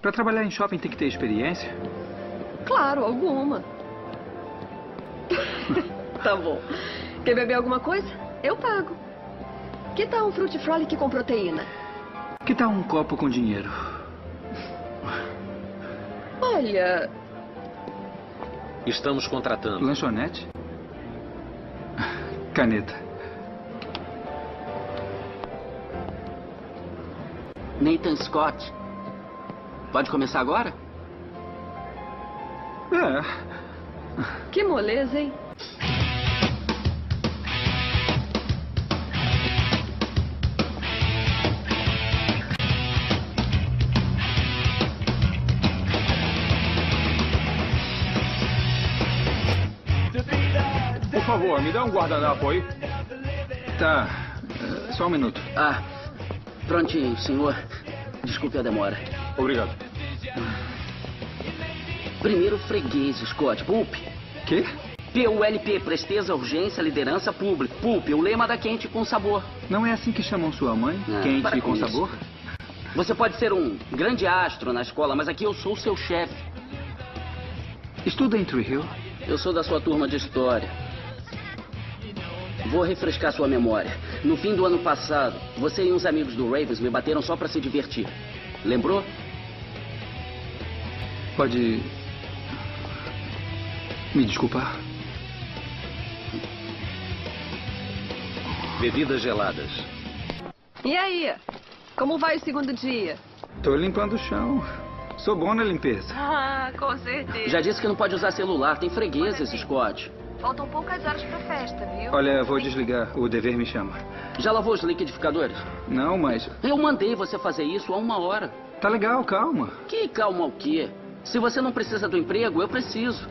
Para trabalhar em shopping tem que ter experiência? Claro, alguma. tá bom. Quer beber alguma coisa? Eu pago. Que tal um Fruit Frolic com proteína? Que tal um copo com dinheiro? Olha, Estamos contratando. Lanchonete? Caneta. Nathan Scott. Pode começar agora? É. que moleza, hein? Por favor, me dá um guardanapo aí. Tá. é, Só um minuto. Ah, prontinho, senhor. Desculpe a demora. Obrigado. Primeiro freguês, Scott. PUP. Quê? P-U-L-P, presteza, urgência, liderança, público. PUP, o lema da quente com sabor. Não é assim que chamam sua mãe? Ah, Quente e com com sabor? Você pode ser um grande astro na escola, mas aqui eu sou o seu chefe. Estuda em Tree Hill? Eu sou da sua turma de história. Vou refrescar sua memória. No fim do ano passado, você e uns amigos do Ravens me bateram só pra se divertir. Lembrou? Pode. Me desculpar? Bebidas geladas. E aí? Como vai o segundo dia? Tô limpando o chão. Sou bom na limpeza. Ah, com certeza. Já disse que não pode usar celular. Tem fregueses, Scott. Faltam poucas horas pra festa, viu? Olha, vou desligar. O dever me chama. Já lavou os liquidificadores? Não, mas. Eu mandei você fazer isso há uma hora. Tá legal, calma. Que calma o quê? Se você não precisa do emprego, eu preciso.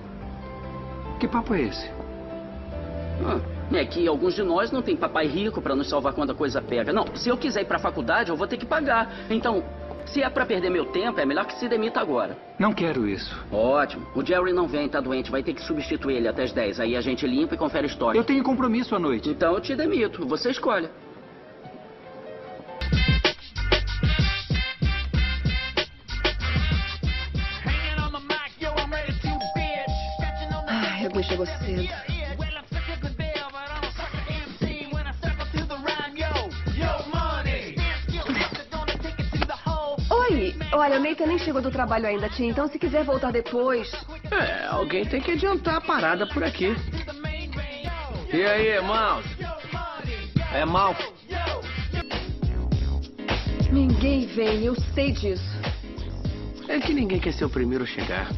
Que papo é esse? Ah, é que alguns de nós não tem papai rico pra nos salvar quando a coisa pega. Não, se eu quiser ir pra faculdade, eu vou ter que pagar. Então, se é pra perder meu tempo, é melhor que se demita agora. Não quero isso. Ótimo. O Jerry não vem, tá doente. Vai ter que substituir ele até as 10. Aí a gente limpa e confere história. Eu tenho compromisso à noite. Então eu te demito. Você escolhe. Ai, alguém chegou cedo. Olha, o Nathan nem chegou do trabalho ainda, tia. Então, se quiser voltar depois. É, alguém tem que adiantar a parada por aqui. E aí, Mouse? É mal. Ninguém vem, eu sei disso. É que ninguém quer ser o primeiro a chegar.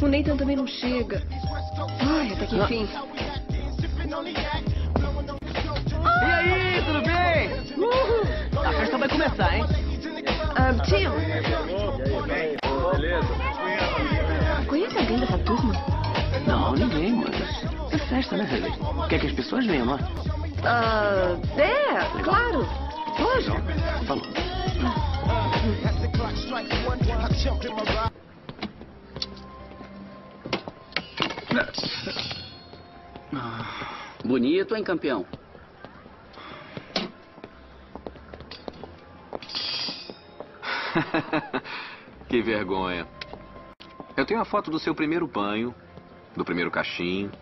O Nathan também não chega. Ai, até que enfim. E aí, tudo bem? Uhul. A festa vai começar, hein? Ah, Tim. Conhece alguém dessa turma? Não, ninguém, mas é festa, né, Haley? Quer que as pessoas venham, não é? Ah, é, claro. Lógico. Falou. Bonito, hein, campeão? que vergonha. Eu tenho a foto do seu primeiro banho, do primeiro cachimbo,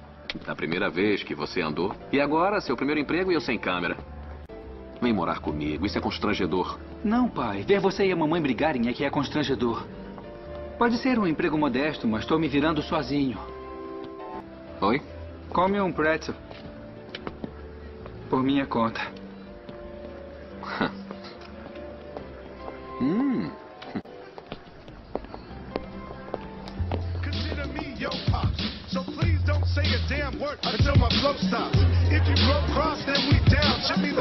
da primeira vez que você andou. E agora, seu primeiro emprego e eu sem câmera. Vem morar comigo, isso é constrangedor. Não, pai. Ver você e a mamãe brigarem é que é constrangedor. Pode ser um emprego modesto, mas estou me virando sozinho. Oi? Come um pretzel. Por minha conta. Hum.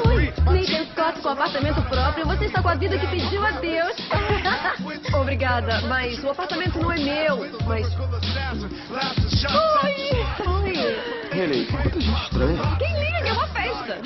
Three. Nathan Scott com apartamento próprio. Você está com a vida que pediu a Deus. Obrigada, mas o apartamento não é meu. Mas. Oi! Oi! Haley, quanta gente estranha. Quem liga? É uma festa.